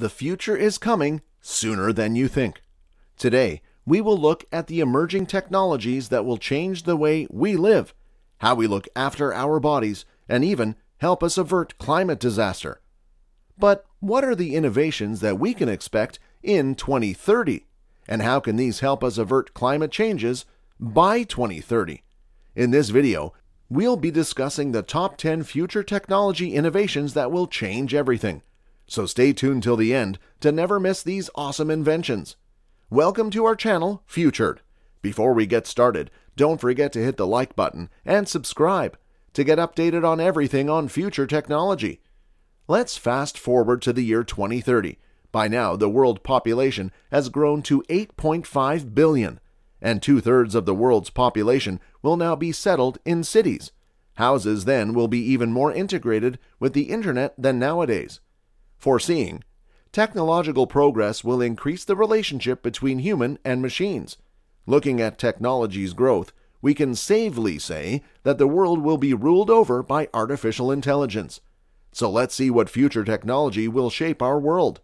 The future is coming sooner than you think. Today, we will look at the emerging technologies that will change the way we live, how we look after our bodies, and even help us avert climate disaster. But what are the innovations that we can expect in 2030? And how can these help us avert climate changes by 2030? In this video, we'll be discussing the top 10 future technology innovations that will change everything. So stay tuned till the end to never miss these awesome inventions. Welcome to our channel, Futured. Before we get started, don't forget to hit the like button and subscribe to get updated on everything on future technology. Let's fast forward to the year 2030. By now, the world population has grown to 8.5 billion, and two thirds of the world's population will now be settled in cities. Houses then will be even more integrated with the internet than nowadays. Foreseeing, technological progress will increase the relationship between human and machines. Looking at technology's growth, we can safely say that the world will be ruled over by artificial intelligence. So let's see what future technology will shape our world.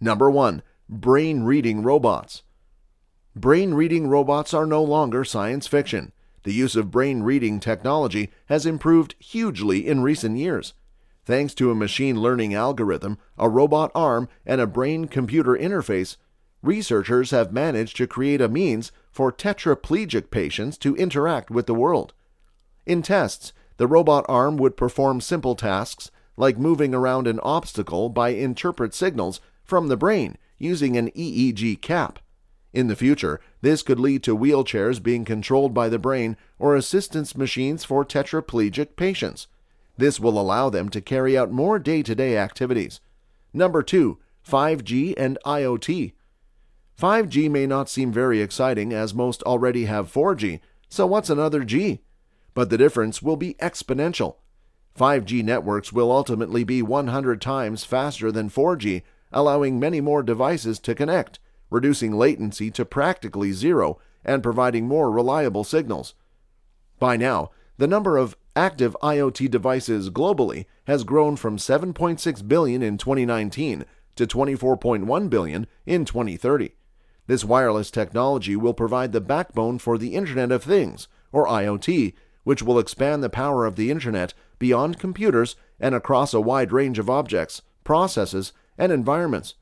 Number 1. Brain reading robots. Brain reading robots are no longer science fiction. The use of brain reading technology has improved hugely in recent years. Thanks to a machine learning algorithm, a robot arm, and a brain computer interface, researchers have managed to create a means for tetraplegic patients to interact with the world. In tests, the robot arm would perform simple tasks like moving around an obstacle by interpret signals from the brain using an EEG cap. In the future, this could lead to wheelchairs being controlled by the brain or assistance machines for tetraplegic patients. This will allow them to carry out more day to day activities. Number 2. 5G and IoT. 5G may not seem very exciting as most already have 4G, so what's another G? But the difference will be exponential. 5G networks will ultimately be 100 times faster than 4G, allowing many more devices to connect, reducing latency to practically zero and providing more reliable signals. By now, the number of active IoT devices globally has grown from 7.6 billion in 2019 to 24.1 billion in 2030. This wireless technology will provide the backbone for the Internet of Things, or IoT, which will expand the power of the Internet beyond computers and across a wide range of objects, processes, and environments.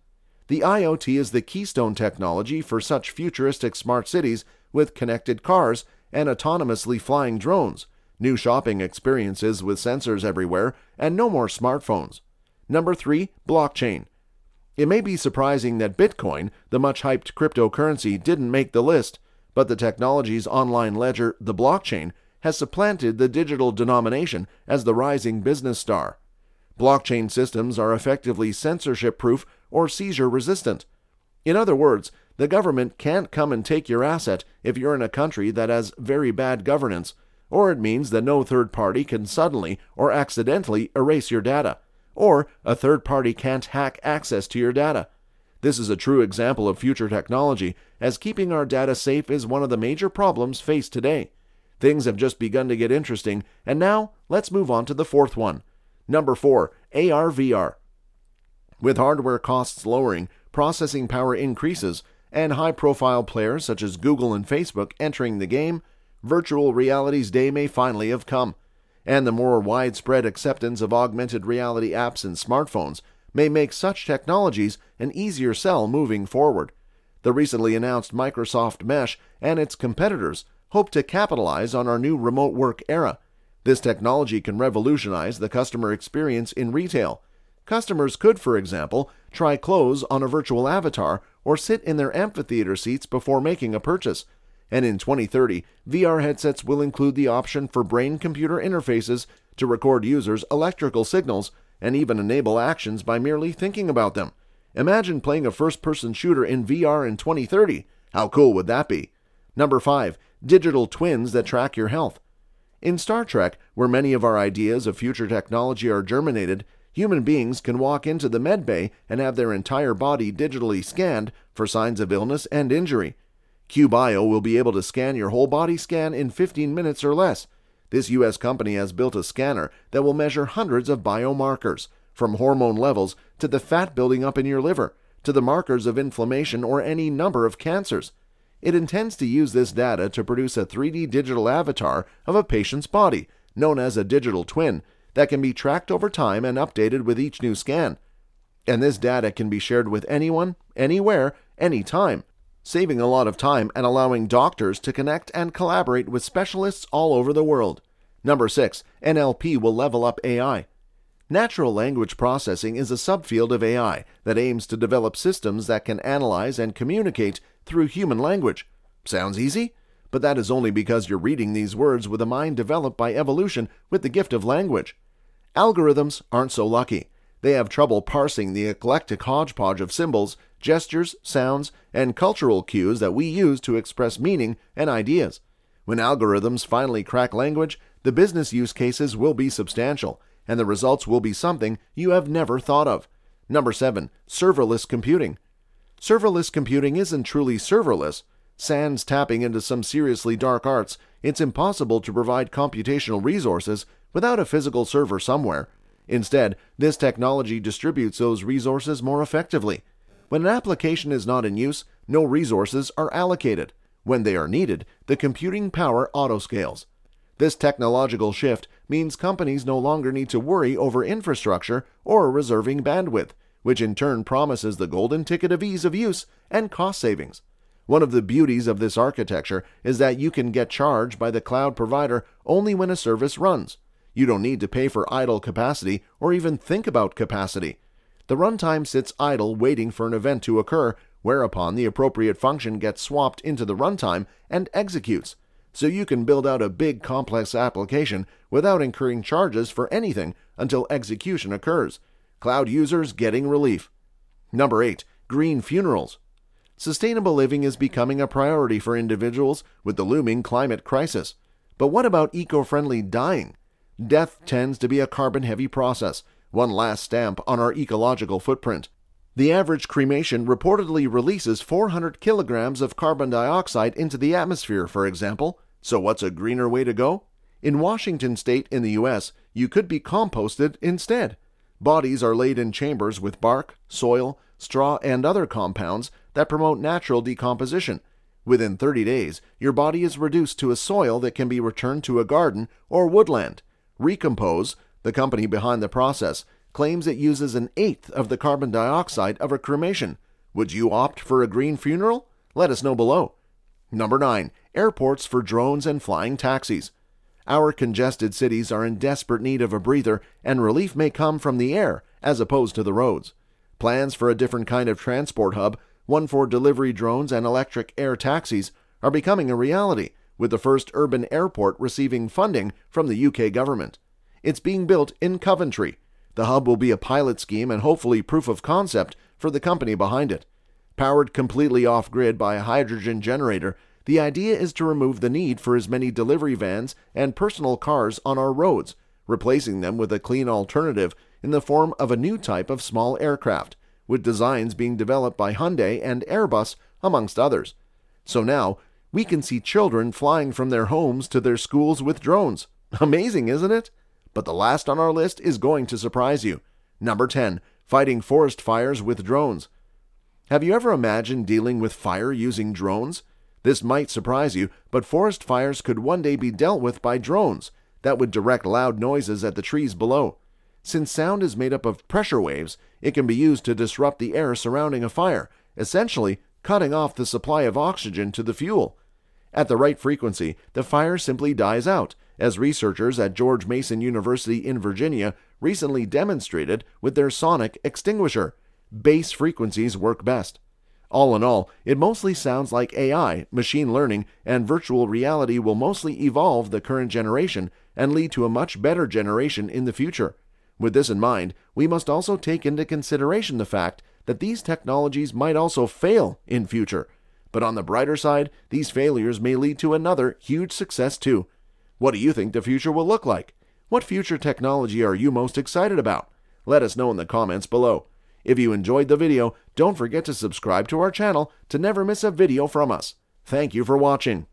The IoT is the keystone technology for such futuristic smart cities with connected cars and autonomously flying drones new shopping experiences with sensors everywhere, and no more smartphones. Number 3. Blockchain. It may be surprising that Bitcoin, the much hyped cryptocurrency, didn't make the list, but the technology's online ledger, the blockchain, has supplanted the digital denomination as the rising business star. Blockchain systems are effectively censorship proof or seizure resistant. In other words, the government can't come and take your asset if you're in a country that has very bad governance or it means that no third party can suddenly or accidentally erase your data, or a third party can't hack access to your data. This is a true example of future technology, as keeping our data safe is one of the major problems faced today. Things have just begun to get interesting, and now let's move on to the fourth one. Number 4. AR VR. With hardware costs lowering, processing power increases, and high profile players such as Google and Facebook entering the game, virtual reality's day may finally have come, and the more widespread acceptance of augmented reality apps and smartphones may make such technologies an easier sell moving forward. The recently announced Microsoft Mesh and its competitors hope to capitalize on our new remote work era. This technology can revolutionize the customer experience in retail. Customers could, for example, try clothes on a virtual avatar or sit in their amphitheater seats before making a purchase and in 2030, VR headsets will include the option for brain computer interfaces to record users' electrical signals and even enable actions by merely thinking about them. Imagine playing a first person shooter in VR in 2030. How cool would that be? Number 5. Digital twins that track your health. In Star Trek, where many of our ideas of future technology are germinated, human beings can walk into the medbay and have their entire body digitally scanned for signs of illness and injury. QBio will be able to scan your whole body scan in 15 minutes or less. This U.S. company has built a scanner that will measure hundreds of biomarkers, from hormone levels to the fat building up in your liver to the markers of inflammation or any number of cancers. It intends to use this data to produce a 3D digital avatar of a patient's body, known as a digital twin, that can be tracked over time and updated with each new scan. And this data can be shared with anyone, anywhere, anytime, saving a lot of time and allowing doctors to connect and collaborate with specialists all over the world. Number 6. NLP will level up AI. Natural language processing is a subfield of AI that aims to develop systems that can analyze and communicate through human language. Sounds easy? But that is only because you're reading these words with a mind developed by evolution with the gift of language. Algorithms aren't so lucky. They have trouble parsing the eclectic hodgepodge of symbols, gestures, sounds, and cultural cues that we use to express meaning and ideas. When algorithms finally crack language, the business use cases will be substantial and the results will be something you have never thought of. Number 7. Serverless computing. Serverless computing isn't truly serverless. Sans tapping into some seriously dark arts, it's impossible to provide computational resources without a physical server somewhere. Instead, this technology distributes those resources more effectively. When an application is not in use, no resources are allocated. When they are needed, the computing power autoscales. This technological shift means companies no longer need to worry over infrastructure or reserving bandwidth, which in turn promises the golden ticket of ease of use and cost savings. One of the beauties of this architecture is that you can get charged by the cloud provider only when a service runs. You don't need to pay for idle capacity or even think about capacity. The runtime sits idle waiting for an event to occur, whereupon the appropriate function gets swapped into the runtime and executes so you can build out a big complex application without incurring charges for anything until execution occurs. Cloud users getting relief. Number 8. Green funerals. Sustainable living is becoming a priority for individuals with the looming climate crisis. But what about eco friendly dying? Death tends to be a carbon heavy process, one last stamp on our ecological footprint. The average cremation reportedly releases 400 kilograms of carbon dioxide into the atmosphere, for example, so, what's a greener way to go? In Washington state in the US, you could be composted instead. Bodies are laid in chambers with bark, soil, straw, and other compounds that promote natural decomposition. Within 30 days, your body is reduced to a soil that can be returned to a garden or woodland. Recompose, the company behind the process, claims it uses an eighth of the carbon dioxide of a cremation. Would you opt for a green funeral? Let us know below. Number 9. Airports for drones and flying taxis. Our congested cities are in desperate need of a breather, and relief may come from the air as opposed to the roads. Plans for a different kind of transport hub, one for delivery drones and electric air taxis, are becoming a reality, with the first urban airport receiving funding from the UK government. It's being built in Coventry. The hub will be a pilot scheme and hopefully proof of concept for the company behind it. Powered completely off grid by a hydrogen generator, the idea is to remove the need for as many delivery vans and personal cars on our roads, replacing them with a clean alternative in the form of a new type of small aircraft, with designs being developed by Hyundai and Airbus, amongst others. So now, we can see children flying from their homes to their schools with drones. Amazing, isn't it? But the last on our list is going to surprise you. Number 10. Fighting forest fires with drones. Have you ever imagined dealing with fire using drones? This might surprise you, but forest fires could one day be dealt with by drones that would direct loud noises at the trees below. Since sound is made up of pressure waves, it can be used to disrupt the air surrounding a fire, essentially cutting off the supply of oxygen to the fuel. At the right frequency, the fire simply dies out, as researchers at George Mason University in Virginia recently demonstrated with their sonic extinguisher bass frequencies work best. All in all, it mostly sounds like AI, machine learning, and virtual reality will mostly evolve the current generation and lead to a much better generation in the future. With this in mind, we must also take into consideration the fact that these technologies might also fail in future. But on the brighter side, these failures may lead to another huge success too. What do you think the future will look like? What future technology are you most excited about? Let us know in the comments below. If you enjoyed the video, don't forget to subscribe to our channel to never miss a video from us. Thank you for watching.